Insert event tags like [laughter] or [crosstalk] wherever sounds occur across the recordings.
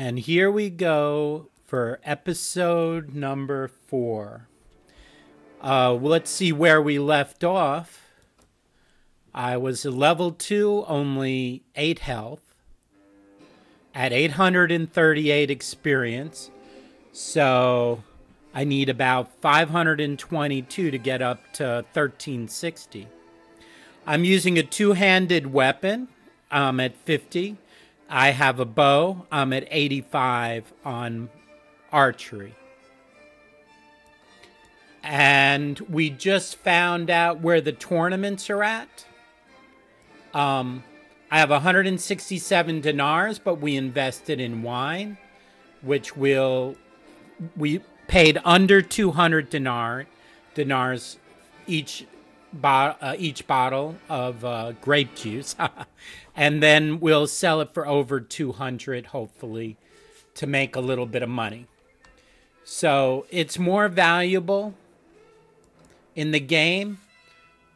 And here we go for episode number four. Uh, let's see where we left off. I was level two, only eight health, at 838 experience. So I need about 522 to get up to 1360. I'm using a two handed weapon. I'm at 50. I have a bow. I'm at 85 on archery. And we just found out where the tournaments are at. Um, I have 167 dinars, but we invested in wine, which will we paid under 200 dinar dinars each bo- uh, each bottle of uh, grape juice, [laughs] and then we'll sell it for over 200, hopefully, to make a little bit of money. So it's more valuable in the game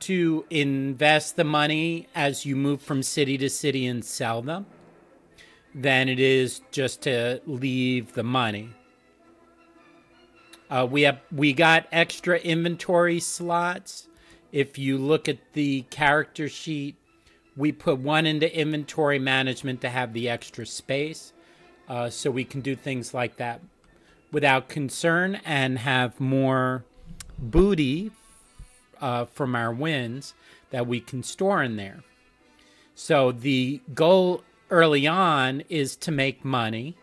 to invest the money as you move from city to city and sell them than it is just to leave the money. Uh, we have we got extra inventory slots. If you look at the character sheet, we put one into inventory management to have the extra space, uh, so we can do things like that without concern and have more booty uh, from our wins that we can store in there. So the goal early on is to make money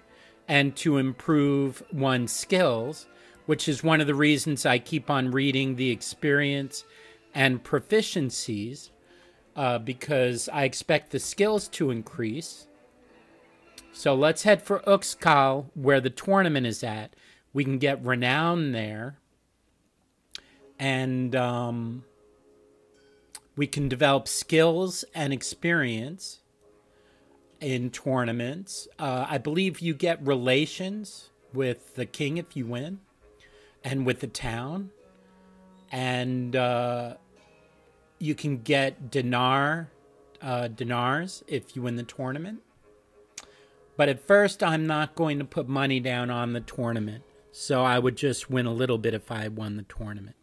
and to improve one's skills, which is one of the reasons I keep on reading the experience and proficiencies uh, because I expect the skills to increase. So let's head for Uxkhal, where the tournament is at. We can get renown there and um, we can develop skills and experience in tournaments. Uh, I believe you get relations with the king if you win, and with the town, and uh, you can get dinar uh, dinars if you win the tournament. But at first, I'm not going to put money down on the tournament, so I would just win a little bit if I won the tournament.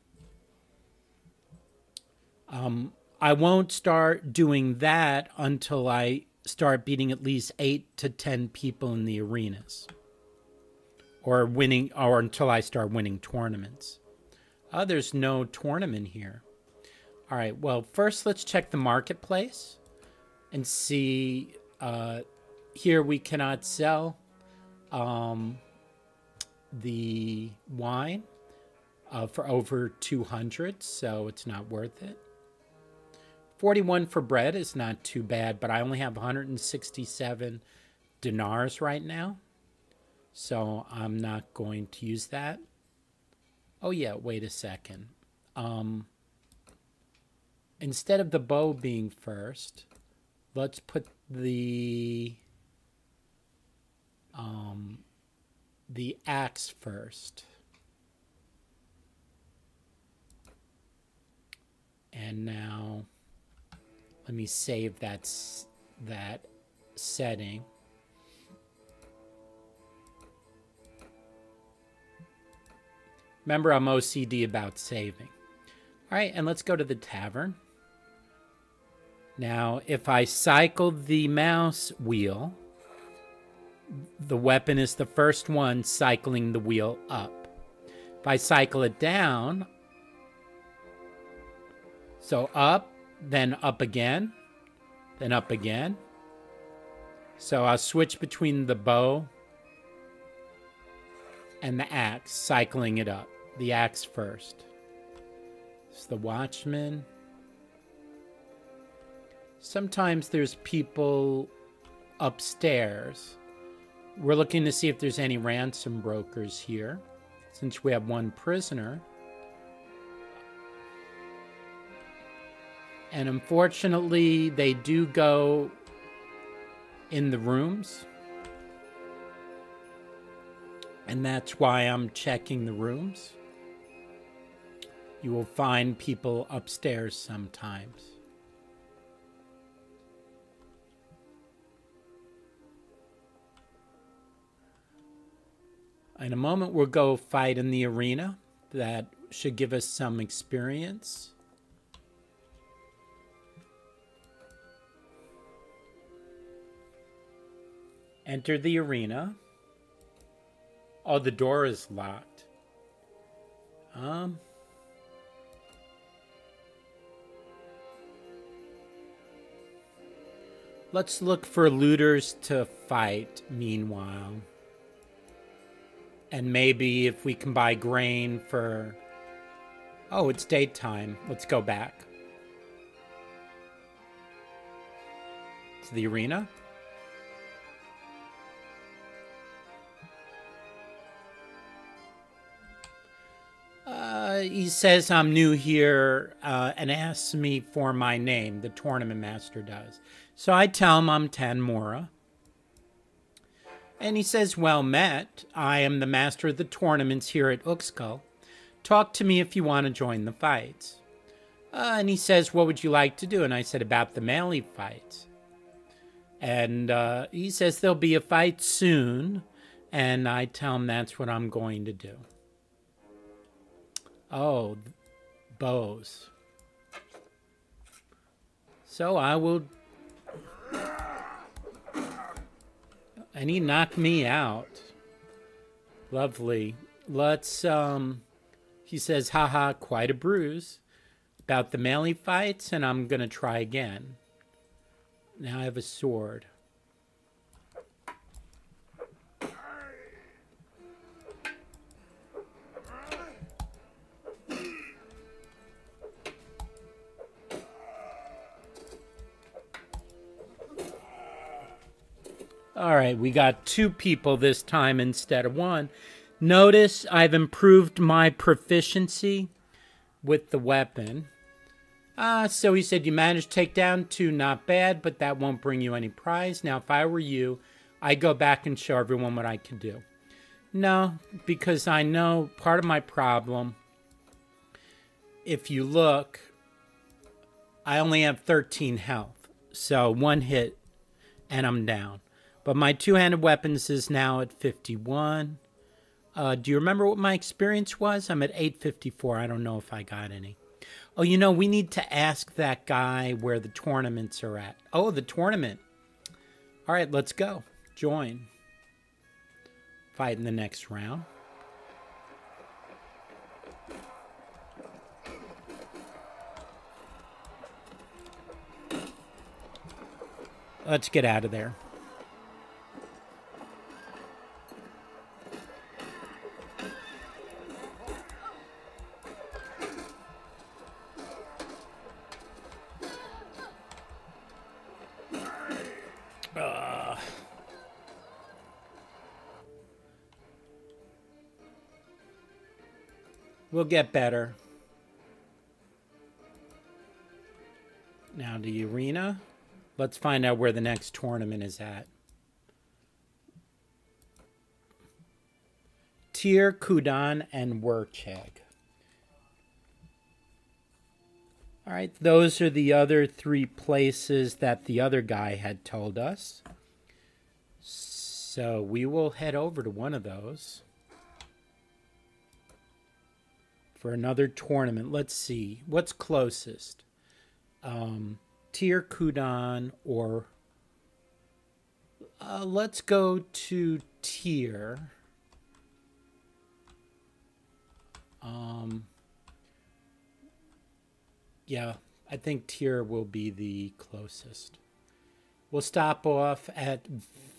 Um, I won't start doing that until I start beating at least eight to ten people in the arenas, or winning, or until I start winning tournaments. Oh, there's no tournament here. All right. Well, first let's check the marketplace and see. Uh, here we cannot sell um, the wine uh, for over 200, so it's not worth it. 41 for bread is not too bad, but I only have 167 dinars right now. So I'm not going to use that. Oh yeah, wait a second. Um, instead of the bow being first, let's put the um, the axe first. And now let me save that that setting. Remember, I'm OCD about saving. All right, and let's go to the tavern. Now, if I cycle the mouse wheel, the weapon is the first one cycling the wheel up. If I cycle it down, so up, then up again, then up again. So I'll switch between the bow and the axe, cycling it up. The axe first. It's the watchman. Sometimes there's people upstairs. We're looking to see if there's any ransom brokers here, since we have one prisoner. And unfortunately, they do go in the rooms. And that's why I'm checking the rooms. You will find people upstairs sometimes. In a moment, we'll go fight in the arena. That should give us some experience. Enter the arena. Oh, the door is locked. Um. Let's look for looters to fight meanwhile. And maybe if we can buy grain for. Oh, it's daytime. Let's go back. To the arena. Uh, he says I'm new here uh, and asks me for my name, the tournament master does. So I tell him I'm Tanmura. And he says, Well met. I am the master of the tournaments here at Uxkhal. Talk to me if you want to join the fights. Uh, and he says, What would you like to do? And I said, About the melee fights. And uh, he says, There'll be a fight soon. And I tell him that's what I'm going to do. Oh, bows. So I will. And he knocked me out. Lovely. Let's, um. He says, haha, quite a bruise. About the melee fights, and I'm gonna try again. Now I have a sword. All right, we got two people this time instead of one. Notice I've improved my proficiency with the weapon. Uh, so he said, You managed to take down two, not bad, but that won't bring you any prize. Now, if I were you, I'd go back and show everyone what I can do. No, because I know part of my problem, if you look, I only have 13 health. So one hit and I'm down. But my two-handed weapons is now at 51. Uh, do you remember what my experience was? I'm at 854. I don't know if I got any. Oh, you know, we need to ask that guy where the tournaments are at. Oh, the tournament. All right, let's go. Join. Fight in the next round. Let's get out of there. We'll get better. Now the arena. Let's find out where the next tournament is at. Tihr, Khudan, and Wercheg. All right, those are the other three places that the other guy had told us. So we will head over to one of those. For another tournament. Let's see. What's closest? Um, Tihr Khudan or uh, let's go to Tihr. Um, yeah, I think Tihr will be the closest. We'll stop off at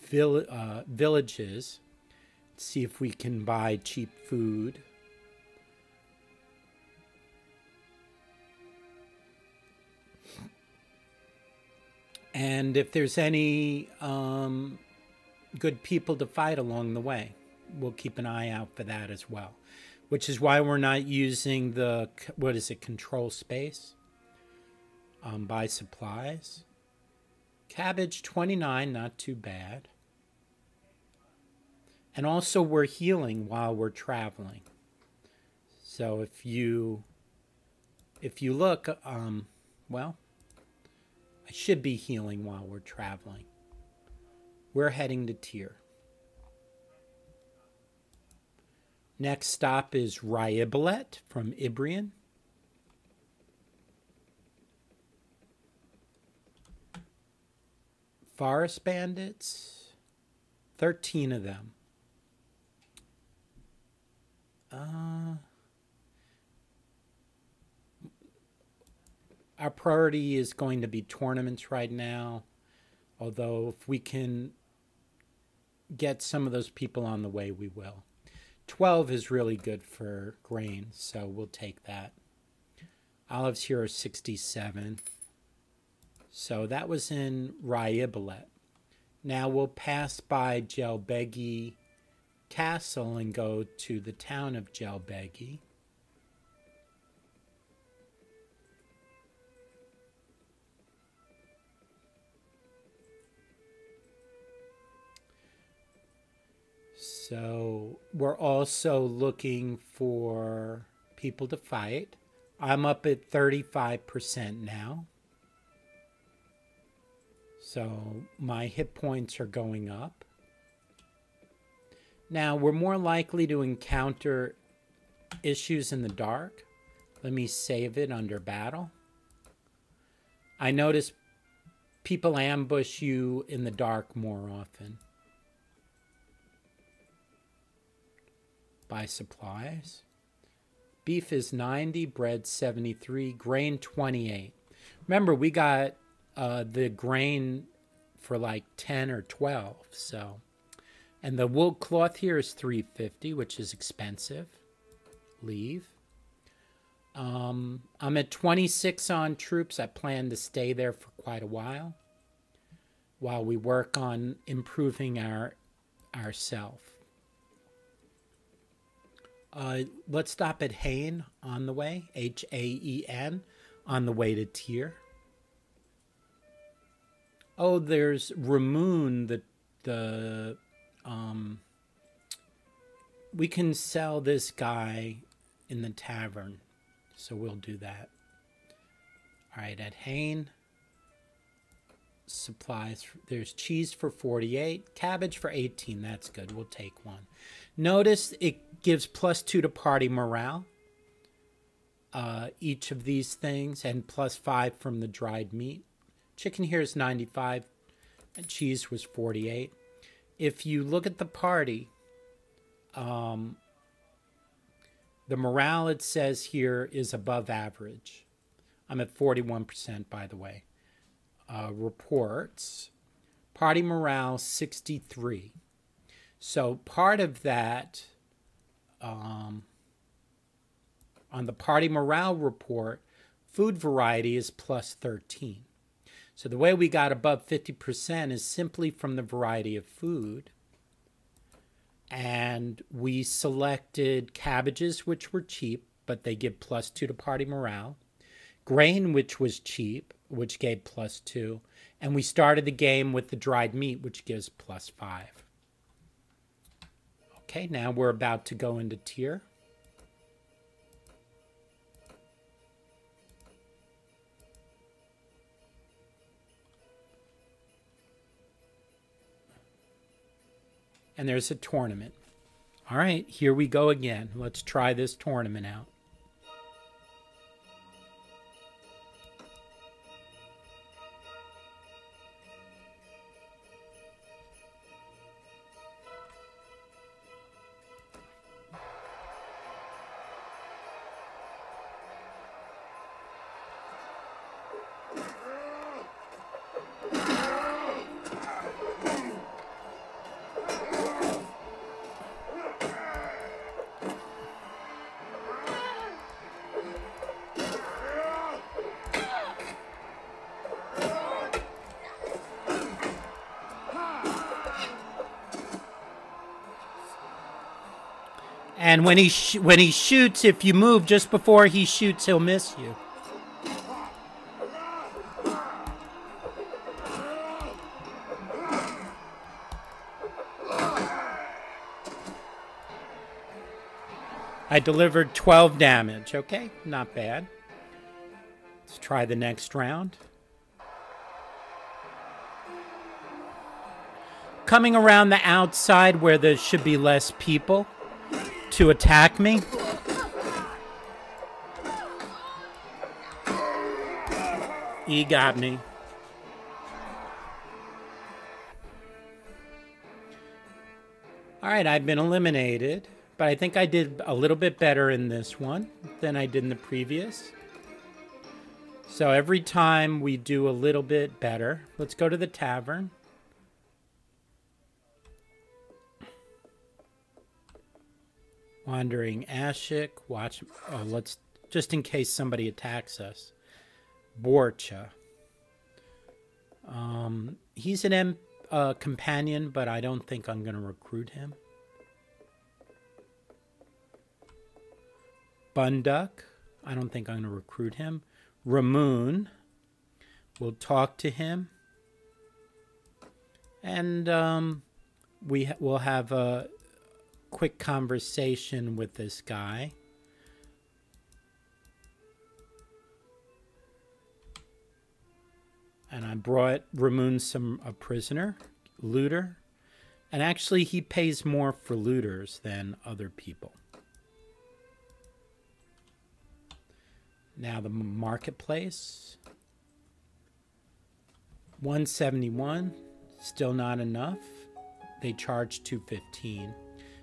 vill- uh, villages, see if we can buy cheap food. And if there's any um, good people to fight along the way, we'll keep an eye out for that as well. Which is why we're not using the what is it control space. Um, buy supplies. Cabbage 29, not too bad. And also, we're healing while we're traveling. So if you if you look, um, well, I should be healing while we're traveling. We're heading to Tihr. Next stop is Ryibelet from Ibiran. Forest bandits, 13 of them. Uh, our priority is going to be tournaments right now. Although, if we can get some of those people on the way, we will. 12 is really good for grain, so we'll take that. Olives here are 67. So that was in Ryibelet. Now we'll pass by Jelbegi Castle and go to the town of Jelbegi. So we're also looking for people to fight. I'm up at 35% now. So my hit points are going up. Now we're more likely to encounter issues in the dark. Let me save it under battle. I notice people ambush you in the dark more often. Buy supplies. Beef is 90, bread 73, grain 28. Remember, we got uh, the grain for like 10 or 12 so. And the wool cloth here is 350 which is expensive. Leave. Um, i'm at 26 on troops. I plan to stay there for quite a while while we work on improving our ourself uh, let's stop at Hain on the way, H A E N, on the way to Tihr oh, there's Ramun, the the um. We can sell this guy in the tavern, so we'll do that. All right, at Hain, supplies. There's cheese for 48, cabbage for 18. That's good. We'll take one. Notice it gives plus two to party morale. Uh, each of these things, and plus five from the dried meat. Chicken here is 95, and cheese was 48. If you look at the party, um, the morale it says here is above average. I'm at 41%, by the way. Uh, reports party morale 63. So part of that um, on the party morale report, food variety is plus 13. So the way we got above 50% is simply from the variety of food. And we selected cabbages, which were cheap, but they give plus two to party morale. Grain, which was cheap, which gave plus two. And we started the game with the dried meat, which gives plus five. Okay, now we're about to go into Tihr. and there's a tournament. All right, here we go again. Let's try this tournament out. And when he when he shoots, if you move just before he shoots, he'll miss you. I delivered 12 damage. Okay, not bad. Let's try the next round. Coming around the outside where there should be less people to attack me. He got me. All right, I've been eliminated, but I think I did a little bit better in this one than I did in the previous. So every time we do a little bit better. Let's go to the tavern. Wandering Ashik. Watch. Oh, let's just in case somebody attacks us. Borcha. Um, he's an M, uh, companion, but I don't think I'm going to recruit him. Bunduk. I don't think I'm going to recruit him. Ramun. We'll talk to him. And um, we ha- will have a quick conversation with this guy. And I brought Ramun some a prisoner, looter. And actually he pays more for looters than other people. Now the marketplace. 171, still not enough. They charge 215.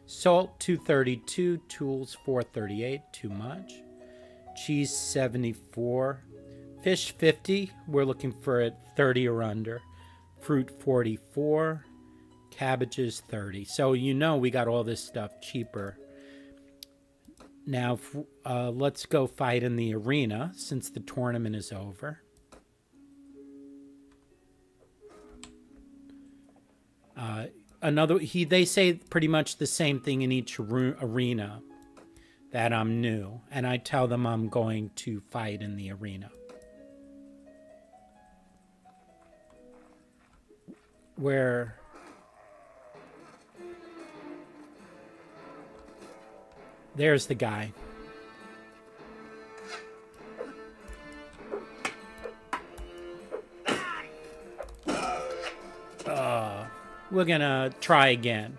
Salt 232, tools 438, too much. Cheese 74. Fish 50, we're looking for it 30 or under. Fruit 44. Cabbages 30. So you know we got all this stuff cheaper now, uh, let's go fight in the arena since the tournament is over. Uh, another he they say pretty much the same thing in each arena that I'm new, and I tell them I'm going to fight in the arena. Where There's the guy. We're gonna try again.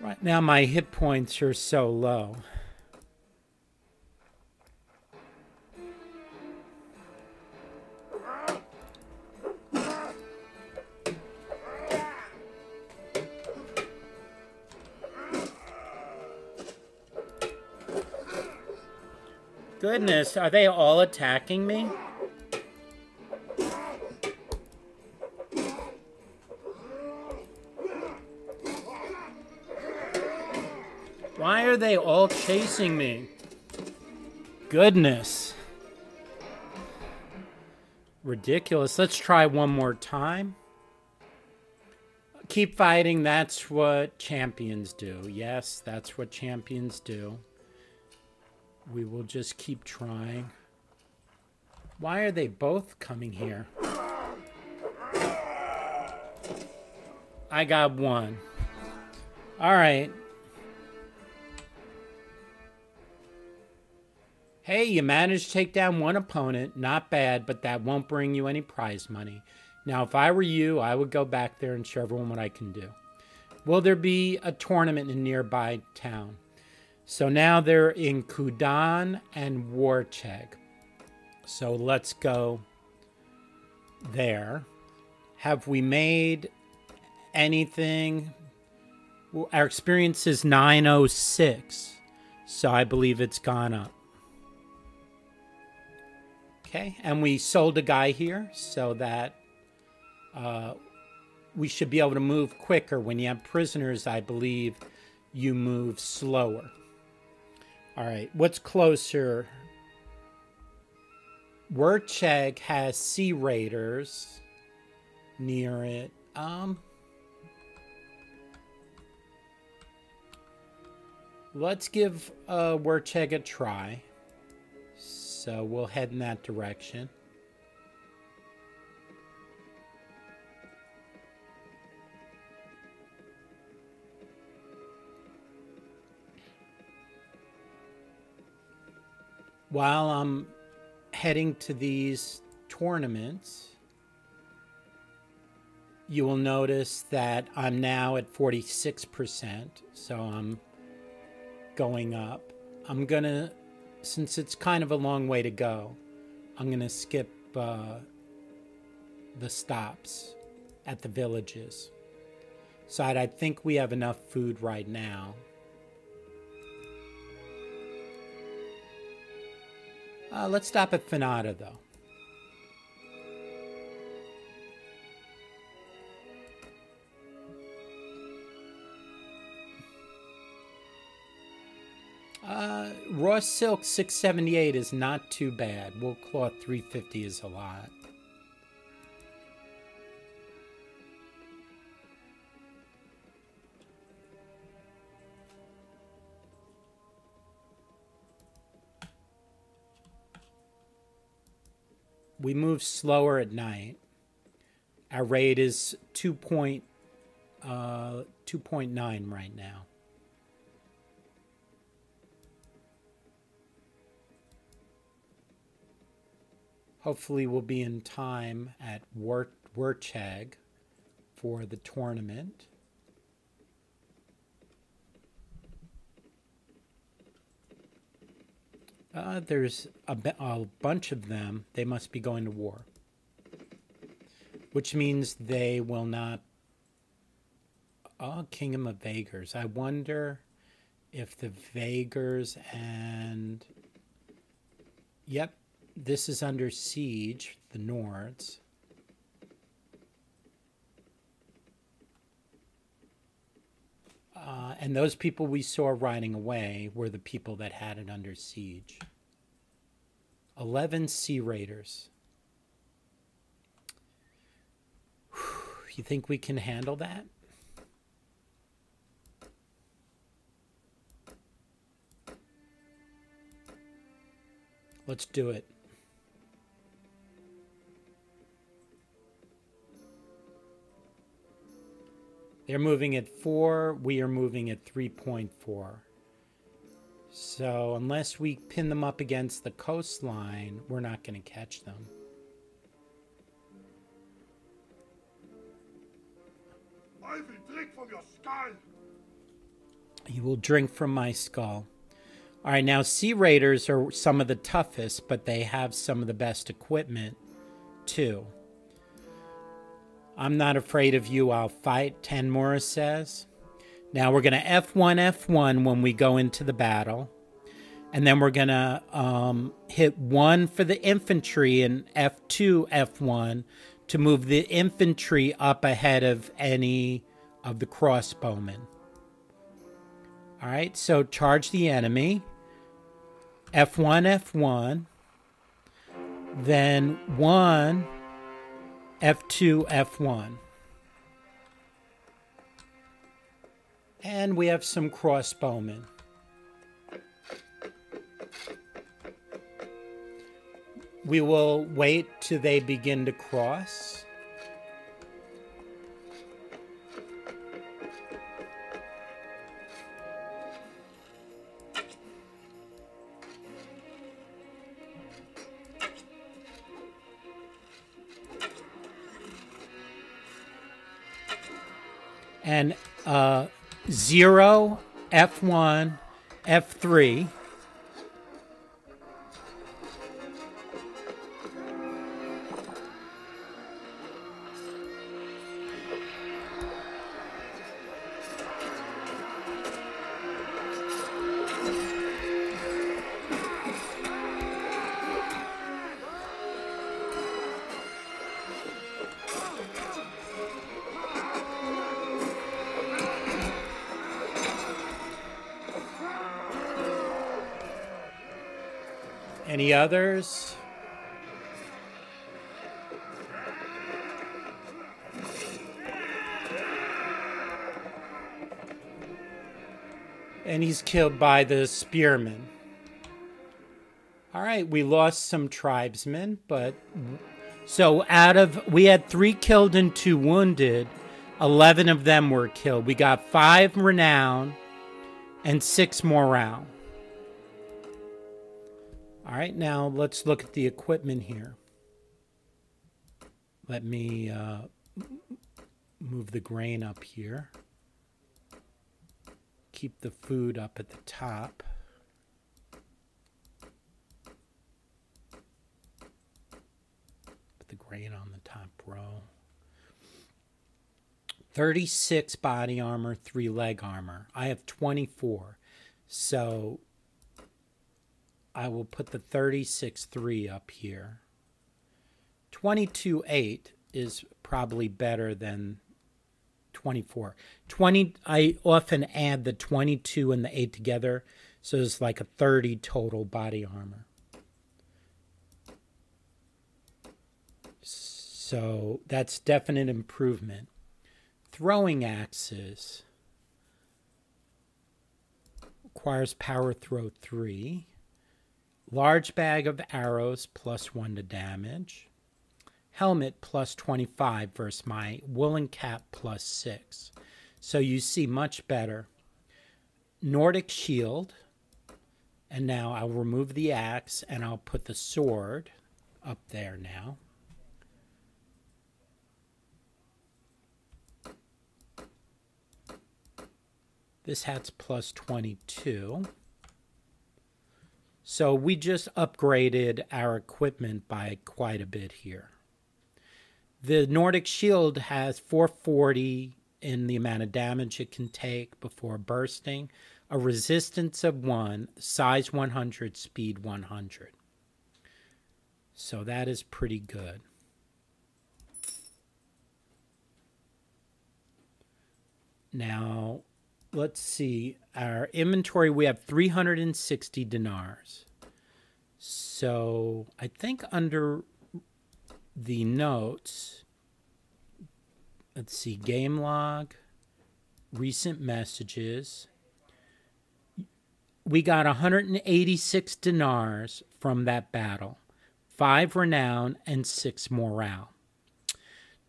Right now my hit points are so low. Goodness, are they all attacking me? Why are they all chasing me? Goodness. Ridiculous. Let's try one more time. Keep fighting. That's what champions do. Yes, that's what champions do. We will just keep trying. Why are they both coming here? I got one. All right. Hey, you managed to take down one opponent. Not bad, but that won't bring you any prize money. Now, if I were you, I would go back there and show everyone what I can do. Will there be a tournament in nearby town? So now they're in Khudan and Wercheg. So let's go there. Have we made anything? Our experience is 906. So I believe it's gone up. Okay, and we sold a guy here so that uh, we should be able to move quicker. When you have prisoners, I believe you move slower. All right, what's closer? Wercheg has Sea Raiders near it. Um, let's give uh, Wercheg a try. So we'll head in that direction. while I'm heading to these tournaments, you will notice that I'm now at 46%, so I'm going up. I'm gonna, since it's kind of a long way to go, I'm gonna skip uh, the stops at the villages. So I think we have enough food right now. Uh, let's stop at Finata though. Raw silk 678 is not too bad. Wool cloth 350 is a lot. We move slower at night. Our rate is 2. Point, uh, 2.9 right now. Hopefully, we'll be in time at Wur- Wercheg for the tournament. Uh, there's a, a bunch of them. They must be going to war. Which means they will not. Oh, Kingdom of Vaegirs. I wonder if the Vaegirs and. Yep, this is under siege, the Nords. Uh, and those people we saw riding away were the people that had it under siege. 11 Sea Raiders. You think we can handle that? Let's do it. They're moving at 4. We are moving at 3.4. So unless we pin them up against the coastline, we're not going to catch them. I will drink from your skull. You will drink from my skull. All right, now Sea Raiders are some of the toughest, but they have some of the best equipment too. I'm not afraid of you, I'll fight, Ten Morris says. Now we're going to F1 F1 when we go into the battle. And then we're going to um, hit 1 for the infantry and F2 F1 to move the infantry up ahead of any of the crossbowmen. All right, so charge the enemy. F1 F1. Then 1 F2, F1. And we have some crossbowmen. We will wait till they begin to cross. And uh, 0, F1, F3. Others? And he's killed by the spearmen. All right, we lost some tribesmen, but so out of we had three killed and two wounded, eleven of them were killed. We got five renown and six morale. All right, now let's look at the equipment here. Let me uh, move the grain up here. Keep the food up at the top. Put the grain on the top row. 36 body armor, 3 leg armor. I have 24. So I will put the 36 3 up here. 22 8 is probably better than 24. 20 I often add the 22 and the 8 together so it's like a 30 total body armor. So that's definite improvement. Throwing axes requires power throw 3. Large bag of arrows plus 1 to damage helmet plus 25 versus my woolen cap plus 6. So you see much better. Nordic shield. And now I'll remove the axe and I'll put the sword up there now. This hat's plus 22. So we just upgraded our equipment by quite a bit here. The Nordic Shield has 440 in the amount of damage it can take before bursting, a resistance of 1, size 100, speed 100. So that is pretty good. Now, let's see. Our inventory, we have 360 dinars. So I think under the notes. Let's see, game log, recent messages. We got 186 dinars from that battle, five renown and six morale.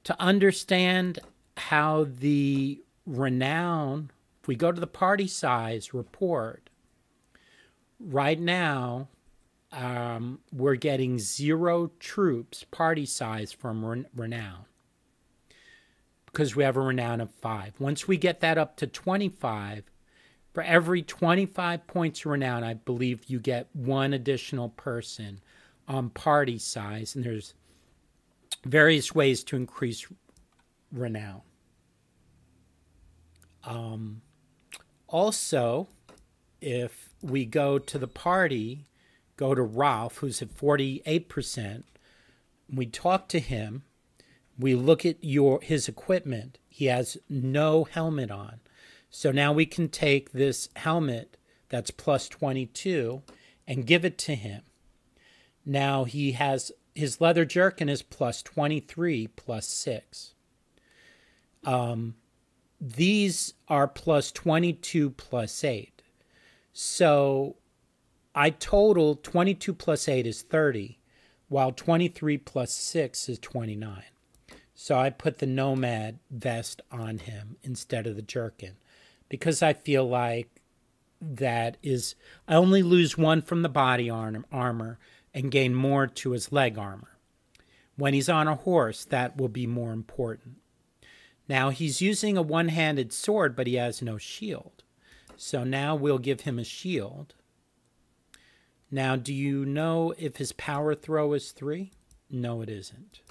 To understand how the renown, if we go to the party size report, right now um, we're getting zero troops party size from renown because we have a renown of five. Once we get that up to 25, for every 25 points of renown, I believe you get one additional person on party size, and there's various ways to increase renown. Um, also, if we go to the party go to Ralph, who's at 48%. We talk to him. We look at your his equipment. He has no helmet on. So now we can take this helmet that's plus 22 and give it to him. Now he has his leather jerkin is plus 23 plus 6. Um, these are plus 22 plus 8. So I total 22 plus 8 is 30, while 23 plus 6 is 29. So I put the Nomad vest on him instead of the jerkin because I feel like that is, I only lose one from the body armor and gain more to his leg armor. When he's on a horse, that will be more important. Now he's using a one handed sword, but he has no shield. So now we'll give him a shield now, do you know if his power throw is three? No, it isn't.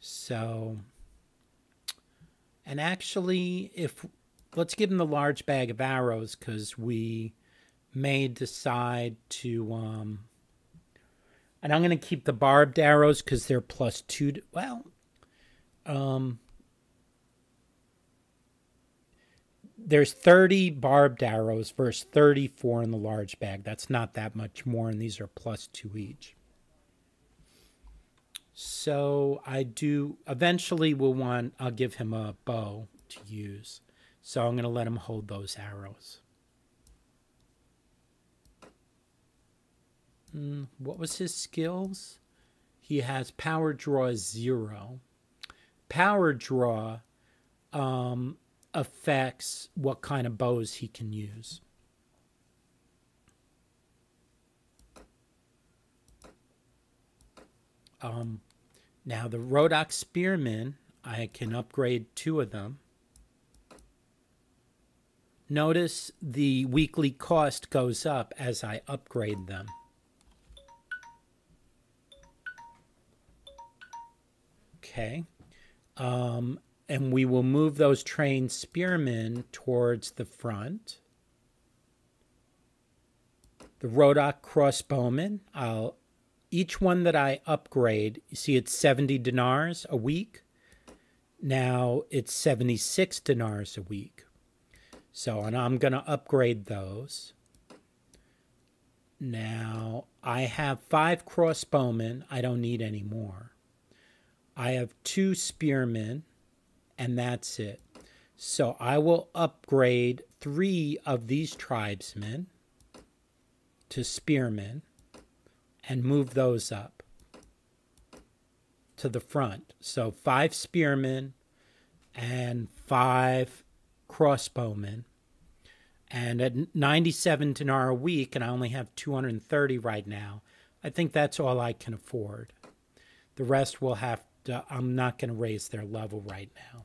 So, and actually, if let's give him the large bag of arrows because we may decide to. Um, and I'm going to keep the barbed arrows because they're plus two. To, well, um, there's 30 barbed arrows versus 34 in the large bag. That's not that much more, and these are plus two each. So I do eventually will want I'll give him a bow to use. So I'm going to let him hold those arrows. Mm, what was his skills? He has power draw zero. Power draw um, affects what kind of bows he can use. Um, now, the Rhodok Spearman, I can upgrade two of them. Notice the weekly cost goes up as I upgrade them. Okay. Um, and we will move those trained spearmen towards the front. The Rhodok crossbowmen, I'll each one that I upgrade, you see it's 70 dinars a week. Now it's 76 dinars a week. So, and I'm going to upgrade those. Now, I have five crossbowmen. I don't need any more. I have two spearmen, and that's it. So I will upgrade three of these tribesmen to spearmen and move those up to the front. So five spearmen and five crossbowmen. And at 97 dinar a week, and I only have 230 right now, I think that's all I can afford. The rest will have to, I'm not going to raise their level right now.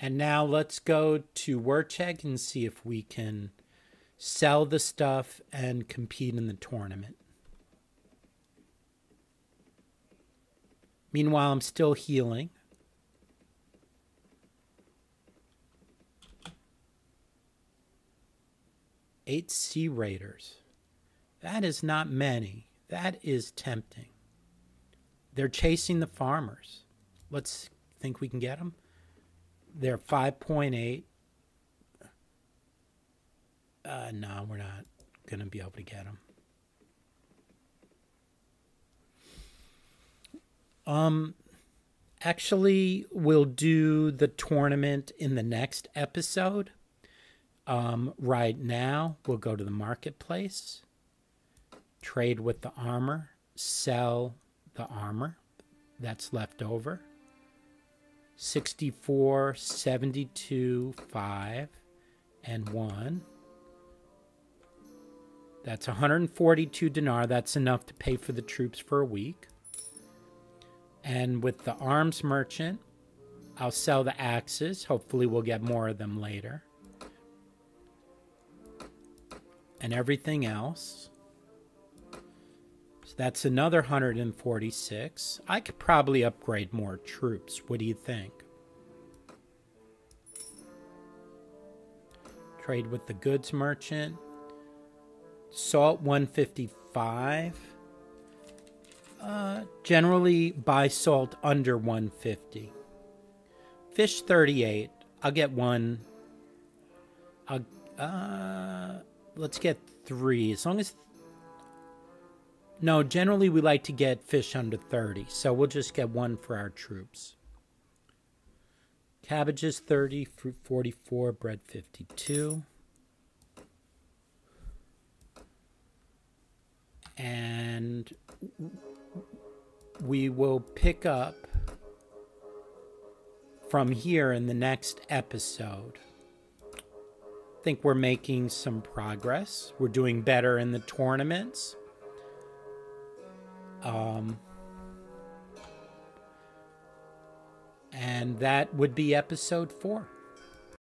And now let's go to Wercheg and see if we can sell the stuff and compete in the tournament. Meanwhile, I'm still healing. Eight Sea Raiders. That is not many. That is tempting. They're chasing the farmers. Let's think we can get them. They're 5.8. Uh, no, we're not going to be able to get them. Um, actually, we'll do the tournament in the next episode. Um, right now, we'll go to the marketplace, trade with the armor, sell the armor that's left over. 64, 72, 5, and 1. That's 142 dinar. That's enough to pay for the troops for a week. And with the arms merchant, I'll sell the axes. Hopefully, we'll get more of them later. And everything else. So that's another 146. I could probably upgrade more troops. What do you think? Trade with the goods merchant. Salt 155. Uh, generally buy salt under 150. Fish 38. I'll get one. I'll, uh, let's get three. As long as. No, generally we like to get fish under 30. So we'll just get one for our troops. Cabbages 30, fruit 44, bread 52. And we will pick up from here in the next episode. Think we're making some progress. We're doing better in the tournaments. Um, and that would be episode four.